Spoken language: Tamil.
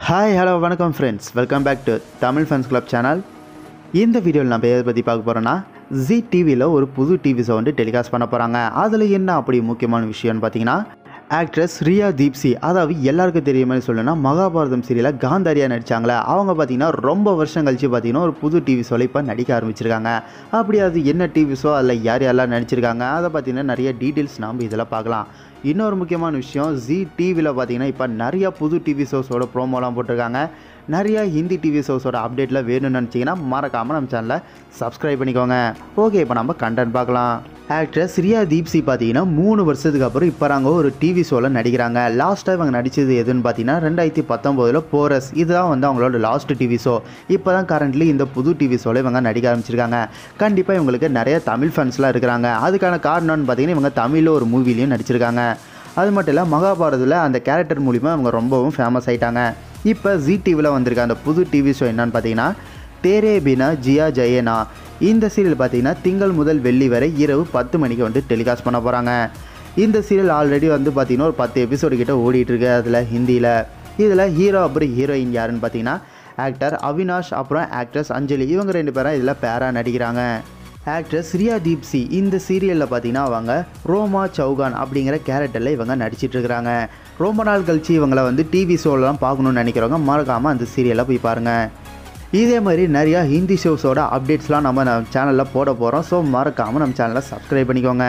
ஹாய் ஹலோ வணக்கம் friends welcome back to Tamil funs club channel இந்த வீடியோவில் நம்ம எதை பற்றி பார்க்க போகிறோன்னா ஜி டிவியில் ஒரு புது டிவி ஷோ வந்து டெலிகாஸ்ட் பண்ண போகிறாங்க அதில் என்ன அப்படி முக்கியமான விஷயம்னு பார்த்தீங்கன்னா ஆக்ட்ரஸ் ரியா தீப்சி அதாவது எல்லாருக்கும் தெரிய மாதிரி சொல்லணும்னா மகாபாரதம் சீரியலில் காந்தாரியா நடித்தாங்களே அவங்க பார்த்தீங்கன்னா ரொம்ப வருஷம் கழிச்சு பார்த்தீங்கன்னா ஒரு புது டிவி ஷோவில் இப்போ நடிக்க ஆரம்பிச்சிருக்காங்க. அப்படி அது என்ன டிவி ஷோ அதில் யார் யாரெல்லாம் நடிச்சிருக்காங்க அதை பார்த்தீங்கன்னா நிறைய டீட்டெயில்ஸ் நாம் இதில் பார்க்கலாம். இன்னொரு முக்கியமான விஷயம் ஜி டிவியில் பார்த்தீங்கன்னா இப்போ நிறையா புது டிவி ஷோஸோட ப்ரோமோலாம் போட்டிருக்காங்க. நிறையா ஹிந்தி டிவி ஷோஸோட அப்டேட்டில் வேணும்னு நினச்சிங்கன்னா மறக்காமல் நம்ம சேனலை சப்ஸ்கிரைப் பண்ணிக்கோங்க. ஓகே இப்போ நம்ம கண்டென்ட் பார்க்கலாம். ஆக்ட்ரஸ் ரியா தீப்சி பார்த்தீங்கன்னா மூணு வருஷத்துக்கு அப்புறம் இப்போ நாங்கள் ஒரு டிவி ஷோவில் நடிக்கிறாங்க. லாஸ்ட்டாக இவங்க நடித்தது எதுன்னு பார்த்தீங்கன்னா ரெண்டாயிரத்தி பத்தொம்போதில் போரஸ் இதுதான் வந்து அவங்களோட லாஸ்ட் டிவி ஷோ இப்போ தான் கரண்ட்லி இந்த புது டிவி ஷோவில் இவங்க நடிக்க ஆரம்பிச்சிருக்காங்க. கண்டிப்பாக இவங்களுக்கு நிறைய தமிழ் ஃபேன்ஸ்லாம் இருக்கிறாங்க. அதுக்கான காரணம்னு பார்த்தீங்கன்னா இவங்க தமிழில் ஒரு மூவிலையும் நடிச்சிருக்காங்க. அது மட்டும் இல்லை மகாபாரதத்தில் அந்த கேரக்டர் மூலிமா அவங்க ரொம்பவும் ஃபேமஸ் ஆகிட்டாங்க இப்போ ஜி டிவியில் வந்திருக்க அந்த புது டிவி ஷோ என்னன்னு பார்த்தீங்கன்னா தேரே பினா ஜியா ஜெயனா. இந்த சீரியல் பார்த்தீங்கன்னா திங்கள் முதல் வெள்ளி வரை இரவு பத்து மணிக்கு வந்து டெலிகாஸ்ட் பண்ண போகிறாங்க இந்த சீரியல் ஆல்ரெடி வந்து பார்த்தீங்கன்னா ஒரு பத்து எபிசோடு கிட்ட ஓடிட்டுருக்கு அதில் ஹிந்தியில். இதில் ஹீரோ அப்புறம் ஹீரோயின் யாருன்னு பார்த்தீங்கன்னா ஆக்டர் அவினாஷ் அப்புறம் ஆக்ட்ரஸ் அஞ்சலி. இவங்க ரெண்டு பேரும் இதில் பேராக நடிக்கிறாங்க. ஆக்ட்ரஸ் ரியா தீப்சி. இந்த சீரியலில் பார்த்தீங்கன்னா அவங்க ரோமா சௌகான் அப்படிங்கிற கேரக்டரில் இவங்க நடிச்சிட்டு இருக்கிறாங்க. ரொம்ப நாள் கழிச்சு இவங்களை வந்து டிவி ஷோலாம் பார்க்கணுன்னு நினைக்கிறவங்க மறக்காமல் அந்த சீரியலை போய் பாருங்கள் இதே மாதிரி நிறையா ஹிந்தி ஷோஸோட அப்டேட்ஸ்லாம் நம்ம சேனலில் போட போகிறோம் ஸோ மறக்காமல் நம்ம சேனலை சப்ஸ்கிரைப் பண்ணிக்கோங்க.